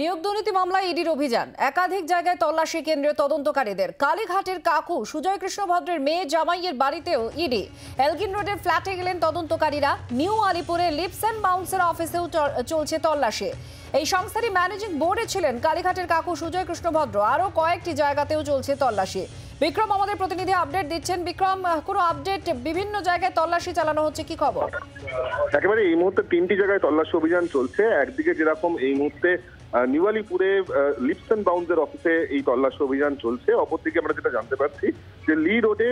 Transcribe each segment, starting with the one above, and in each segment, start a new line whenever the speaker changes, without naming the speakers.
নিয়োগ দুর্নীতি মামলায় ইডির অভিযান। একাধিক জায়গায় তল্লাশি কেন্দ্রীয় তদন্তকারীদের। কালীঘাটের কাকু সুজয় কৃষ্ণ ভদ্রের মেয়ে জামাইয়ের বাড়িতেও ইডি। এলগিন রোডের ফ্ল্যাটে গেলেন তদন্তকারীরা। নিউ আলিপুরে লিপস অ্যান্ড বাউন্সের অফিসেও চলছে তল্লাশি। এই সংস্থারই ম্যানেজিং বোর্ডে ছিলেন কালীঘাটের কাকু সুজয় কৃষ্ণ ভদ্র। আরও কয়েকটি জায়গাতেও চলছে তল্লাশি। বিক্রম আমাদের প্রতিনিধি আপডেট দিচ্ছেন। বিক্রম কোনো আপডেট? বিভিন্ন জায়গায় তল্লাশি চালানো হচ্ছে, কি খবর?
একেবারে এই মুহূর্তে তিনটি জায়গায় তল্লাশি অভিযান চলছে। একদিকে যেরকম এই মুহূর্তে আহ, নিউয়ালিপুরে লিপস অ্যান্ড বাউন্সের অফিসে এই তল্লাশি অভিযান চলছে। অপরদিকে আমরা যেটা জানতে পারছি যে লি রোডে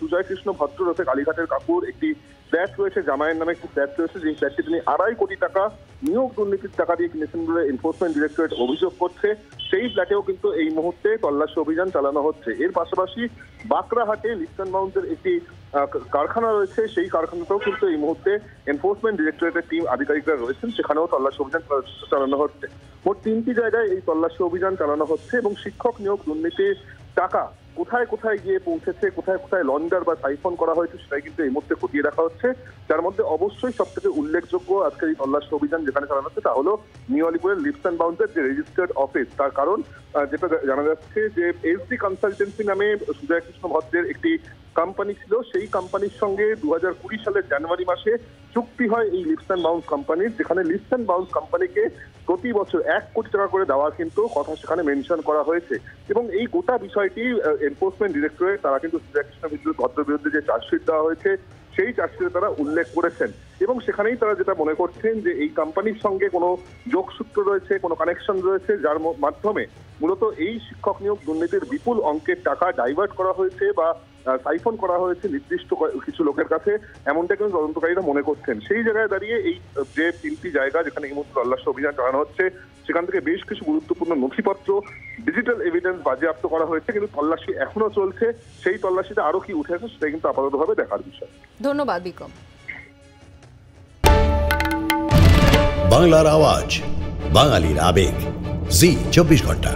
সুজয় কৃষ্ণ ভদ্র রথে কালীঘাটের কাকুর একটি ফ্ল্যাট রয়েছে জামাইয়ের নামে একটি ফ্ল্যাট রয়েছে। যে ফ্ল্যাটটি তিনি আড়াই কোটি টাকা নিয়োগ দুর্নীতির টাকা দিয়ে কিনেছেন বলে এনফোর্সমেন্ট ডিরেক্টরেট অভিযোগ করছে। সেই ফ্ল্যাটেও কিন্তু এই মুহূর্তে তল্লাশি অভিযান চালানো হচ্ছে। এর পাশাপাশি বাঁকড়াহাটে লিপসন বাউন্সের একটি কারখানা রয়েছে, সেই কারখানাতেও কিন্তু এই মুহূর্তে এনফোর্সমেন্ট ডিরেক্টরেটের টিম আধিকারিকরা রয়েছেন, সেখানেও তল্লাশি অভিযান চালানো হচ্ছে। মোট তিনটি জায়গায় এই তল্লাশি অভিযান চালানো হচ্ছে এবং শিক্ষক নিয়োগ দুর্নীতির টাকা কোথায় কোথায় গিয়ে পৌঁছেছে, কোথায় কোথায় লন্ডার বা সাইফন করা হয়েছে সেটাই কিন্তু এই মুহূর্তে খতিয়ে রাখা হচ্ছে। যার মধ্যে অবশ্যই সব থেকে উল্লেখযোগ্য আজকের এই তল্লাশি অভিযান যেখানে চালানো হচ্ছে তা হলো নিউ আলিপুরের লিপস অ্যান্ড বাউন্সের যে রেজিস্টার্ড অফিস তার কারণ যেটা জানা যাচ্ছে যে এসডি কনসালটেন্সি নামে সুজয় কৃষ্ণ ভদ্রের একটি কোম্পানি ছিল, সেই কোম্পানির সঙ্গে দু হাজার কুড়ি সালের জানুয়ারি মাসে চুক্তি হয় এই লিপস অ্যান্ড বাউন্স কোম্পানির যেখানে লিপস অ্যান্ড বাউন্স কোম্পানিকে প্রতি বছর এক কোটি টাকা করে দেওয়ার কিন্তু কথা সেখানে মেনশন করা হয়েছে। এবং এই গোটা বিষয়টি এনফোর্সমেন্ট ডিরেক্টরেট তারা কিন্তু সুজয় কৃষ্ণ বিদ্যুৎ ভদ্র বিরুদ্ধে যে চার্জশিট দেওয়া হয়েছে, সেই চার্জশিটে তারা উল্লেখ করেছেন। এবং সেখানেই তারা যেটা মনে করছেন যে এই কোম্পানির সঙ্গে কোনো যোগসূত্র রয়েছে, কোনো কানেকশন রয়েছে, যার মাধ্যমে মূলত এই শিক্ষক নিয়োগ দুর্নীতির বিপুল অঙ্কের টাকা ডাইভার্ট করা হয়েছে বা সাইফন করা হয়েছে নির্দিষ্ট কিছু লোকের কাছে এমনটা কিন্তু তদন্তকারীরা মনে করছেন। সেই জায়গায় দাঁড়িয়ে এই যে তিনটি জায়গা যেখানে এই মুহূর্তে তল্লাশি অভিযান চালানো হচ্ছে সেখান থেকে বেশ কিছু গুরুত্বপূর্ণ নথিপত্র ডিজিটাল এভিডেন্স বাজেয়াপ্ত করা হয়েছে কিন্তু তল্লাশি এখনও চলছে। সেই তল্লাশিতে আরও কি উঠে আসে সেটা কিন্তু আপাততভাবে দেখার বিষয়।
ধন্যবাদ বিক্রম।
বাংলার আওয়াজ বাঙালির আবেগ। জি চব্বিশ ঘণ্টা।